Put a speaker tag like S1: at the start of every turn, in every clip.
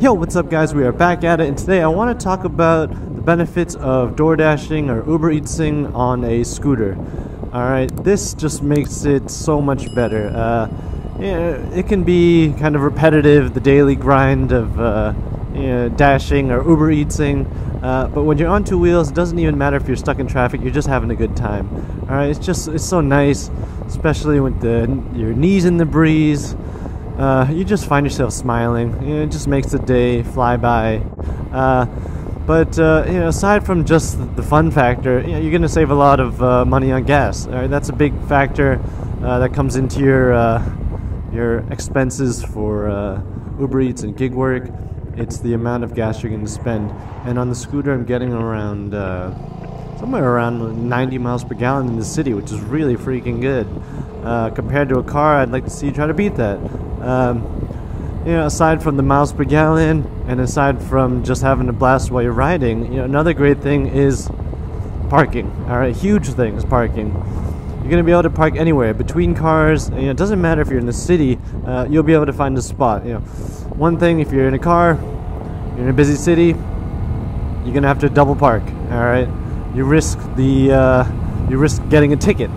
S1: Yo, what's up, guys? We are back at it, and today I want to talk about the benefits of door dashing or Uber Eatsing on a scooter. Alright, this just makes it so much better. Uh, yeah, it can be kind of repetitive, the daily grind of uh, you know, dashing or Uber Eatsing, uh, but when you're on two wheels, it doesn't even matter if you're stuck in traffic, you're just having a good time. Alright, it's just, it's so nice, especially with the, your knees in the breeze uh, you just find yourself smiling. It just makes the day fly by. Uh, but uh, you know, aside from just the fun factor, you you're going to save a lot of uh, money on gas. That's a big factor uh, that comes into your uh, your expenses for Uber Eats and gig work. It's the amount of gas you're going to spend. And on the scooter, I'm getting around somewhere around 90 miles per gallon in the city, which is really freaking good. Uh, compared to a car, I'd like to see you try to beat that. Um, you know, aside from the miles per gallon, and aside from just having a blast while you're riding, you know, another great thing is parking. All right, huge thing is parking. You're gonna be able to park anywhere between cars. You know, it doesn't matter if you're in the city. Uh, you'll be able to find a spot. You know, one thing if you're in a car, you're in a busy city, you're gonna have to double park. All right, you risk the uh, you risk getting a ticket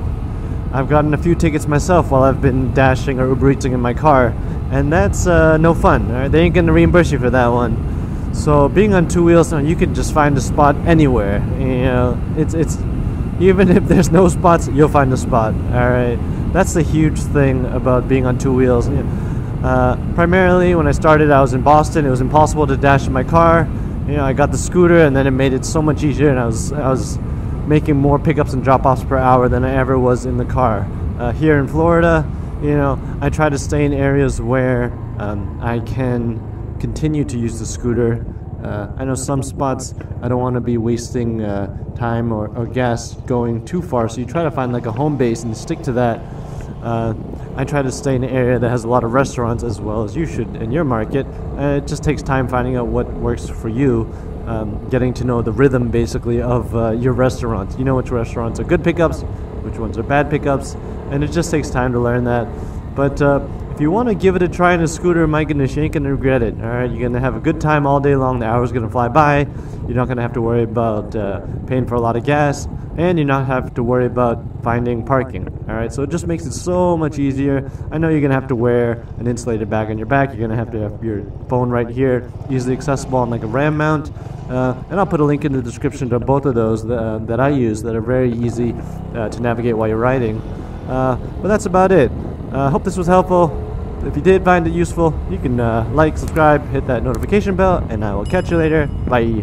S1: I've gotten a few tickets myself while I've been dashing or Uber Eating in my car, and that's uh, no fun. They ain't gonna reimburse you for that one. So being on two wheels, you can just find a spot anywhere. You know, it's it's even if there's no spots, you'll find a spot. All right, that's the huge thing about being on two wheels. Uh, primarily, when I started, I was in Boston. It was impossible to dash in my car. You know, I got the scooter, and then it made it so much easier, and I was I was making more pickups and drop-offs per hour than I ever was in the car. Uh, here in Florida, you know, I try to stay in areas where um, I can continue to use the scooter. Uh, I know some spots I don't want to be wasting uh, time or, or, gas going too far, so you try to find like a home base and stick to that. I try to stay in an area that has a lot of restaurants as well as you should in your market. Uh, it just takes time finding out what works for you um, getting to know the rhythm basically of uh, your restaurant. You know which restaurants are good pickups, which ones are bad pickups, and it just takes time to learn that. But uh, if you want to give it a try in a scooter, my goodness, you ain't gonna regret it. All right, you're gonna have a good time all day long. The hour's gonna fly by. You're not gonna have to worry about uh, paying for a lot of gas, and you're not have to worry about finding parking. All right, so it just makes it so much easier. I know you're gonna have to wear an insulated bag on your back. You're gonna have to have your phone right here, easily accessible on like a RAM mount. Uh, and I'll put a link in the description to both of those that, uh, that I use that are very easy uh, to navigate while you're riding. Uh, but that's about it. I uh, hope this was helpful. If you did find it useful, you can uh, like, subscribe, hit that notification bell, and I will catch you later. Bye.